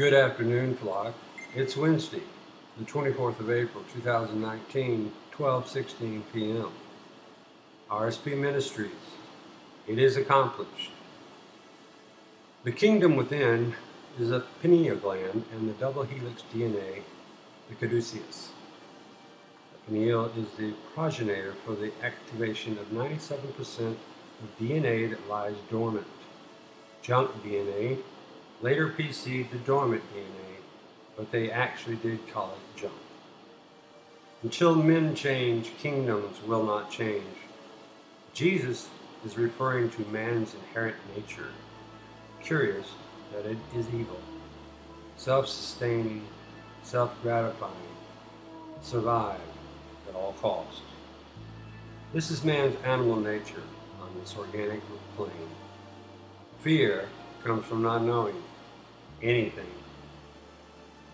Good afternoon, flock. It's Wednesday, the 24th of April, 2019, 12:16 p.m. RSP Ministries. It is accomplished. The kingdom within is a pineal gland and the double helix DNA, the caduceus. The pineal is the progenitor for the activation of 97% of DNA that lies dormant. Junk DNA later PC'd the dormant DNA, but they actually did call it junk. Until men change, kingdoms will not change. Jesus is referring to man's inherent nature. Curious that it is evil, self sustaining, self gratifying, survive at all cost. This is man's animal nature on this organic plane. Fear comes from not knowing anything.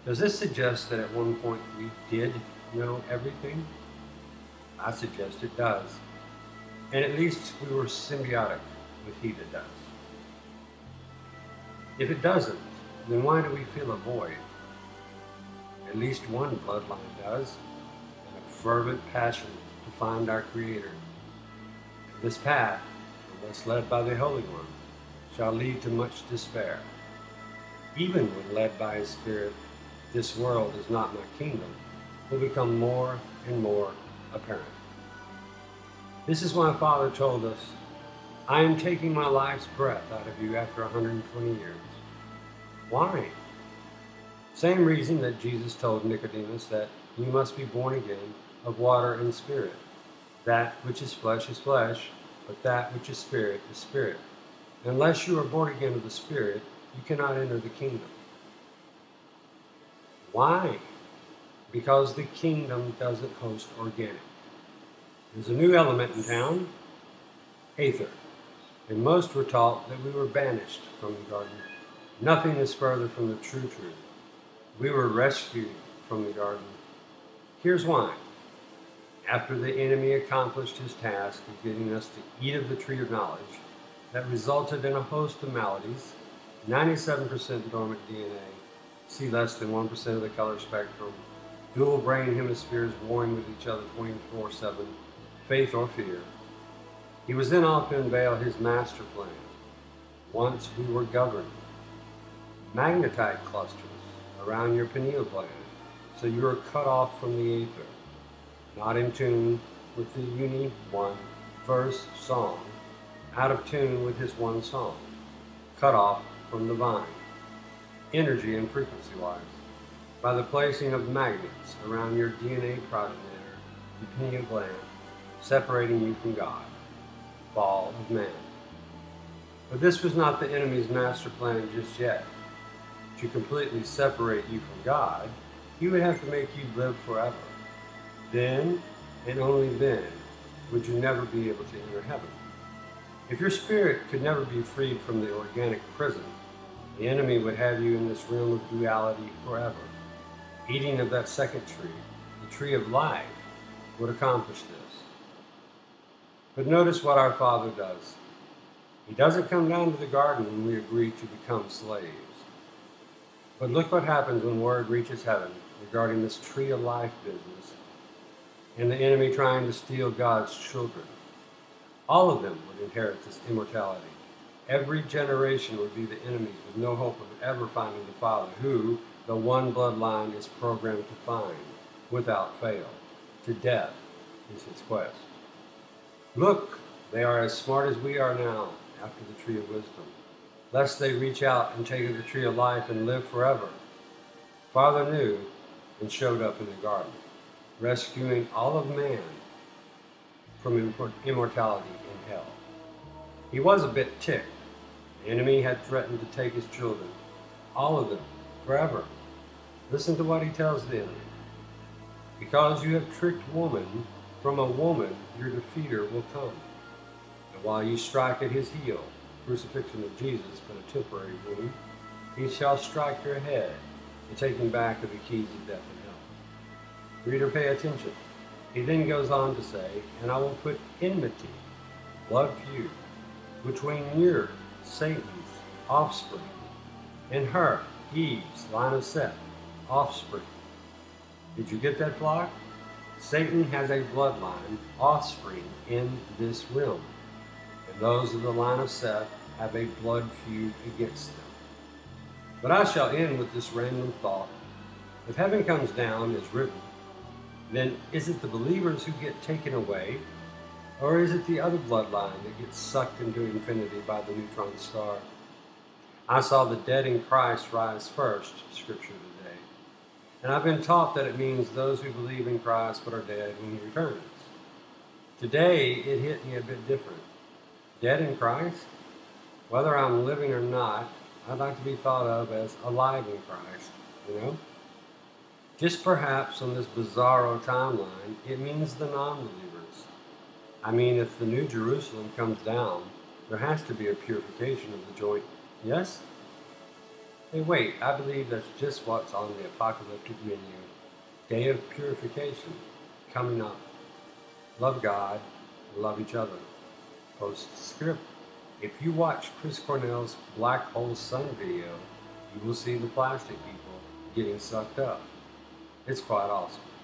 Does this suggest that at one point we did know everything? I suggest it does. And at least we were symbiotic with he that does. If it doesn't, then why do we feel a void? At least one bloodline does, and a fervent passion to find our Creator. This path, unless led by the Holy One, shall lead to much despair. Even when led by His Spirit, this world is not my kingdom, will become more and more apparent. This is why Father told us, I am taking my life's breath out of you after 120 years. Why? Same reason that Jesus told Nicodemus that you must be born again of water and spirit. That which is flesh is flesh, but that which is spirit is spirit. Unless you are born again of the Spirit, you cannot enter the kingdom. Why? Because the kingdom doesn't host organic. There's a new element in town, aether. And most were taught that we were banished from the garden. Nothing is further from the true truth. We were rescued from the garden. Here's why. After the enemy accomplished his task of getting us to eat of the tree of knowledge, that resulted in a host of maladies, 97% dormant DNA, see less than 1% of the color spectrum, dual brain hemispheres warring with each other 24 7, faith or fear. He was then off to unveil his master plan. Once we were governed. Magnetite clusters around your pineal gland, so you are cut off from the ether, not in tune with the uni one verse song out of tune with his one song, cut off from the vine, energy and frequency wise, by the placing of magnets around your DNA progenitor, the pineal gland, separating you from God, fall of man. But this was not the enemy's master plan just yet. To completely separate you from God, he would have to make you live forever. Then, and only then, would you never be able to enter heaven. If your spirit could never be freed from the organic prison, the enemy would have you in this realm of duality forever. Eating of that second tree, the tree of life, would accomplish this. But notice what our Father does. He doesn't come down to the garden when we agree to become slaves. But look what happens when word reaches heaven regarding this tree of life business and the enemy trying to steal God's children. All of them would inherit this immortality. Every generation would be the enemies with no hope of ever finding the Father, who the one bloodline is programmed to find without fail. To death is his quest. Look, they are as smart as we are now after the tree of wisdom, lest they reach out and take of the tree of life and live forever. Father knew and showed up in the garden, rescuing all of man from immortality in hell. He was a bit ticked. The enemy had threatened to take his children, all of them, forever. Listen to what he tells the enemy. Because you have tricked woman, from a woman your defeater will come. And while you strike at his heel, crucifixion of Jesus but a temporary wound, he shall strike your head, and taking back of the keys of death and hell. Reader, pay attention. He then goes on to say, And I will put enmity, blood feud, between your, Satan's, offspring, and her, Eve's line of Seth, offspring. Did you get that, flock? Satan has a bloodline, offspring, in this realm. And those of the line of Seth have a blood feud against them. But I shall end with this random thought. If heaven comes down as written, then is it the believers who get taken away, or is it the other bloodline that gets sucked into infinity by the neutron star? I saw the dead in Christ rise first, Scripture today. And I've been taught that it means those who believe in Christ but are dead when he returns. Today, it hit me a bit different. Dead in Christ? Whether I'm living or not, I'd like to be thought of as alive in Christ, you know? Just perhaps on this bizarro timeline, it means the non believers. I mean, if the New Jerusalem comes down, there has to be a purification of the joint Yes? Hey, wait, I believe that's just what's on the apocalyptic menu. Day of purification coming up. Love God, love each other. Postscript. If you watch Chris Cornell's Black Hole Sun video, you will see the plastic people getting sucked up. It's quite awesome.